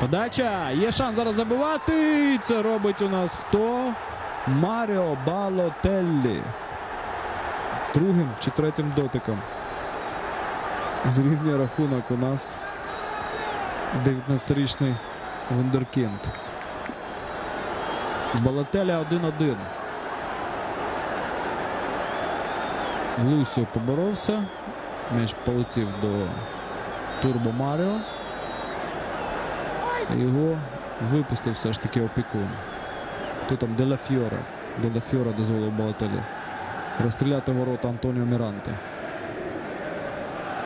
Подача. Є шанс зараз забивати. І Це робить у нас хто? Маріо Балотеллі. Другим чи третім дотиком. Зрівнює рахунок у нас 19-річний Вундеркінд. Балотеля 1-1. Лусіо поборовся. М'яч полетів до Турбо Маріо. Його випустив все ж таки опікун. Хто там Делафьора? Фьора. Деля Фьора дозволив Балателі. розстріляти ворота Антоніо Міранте.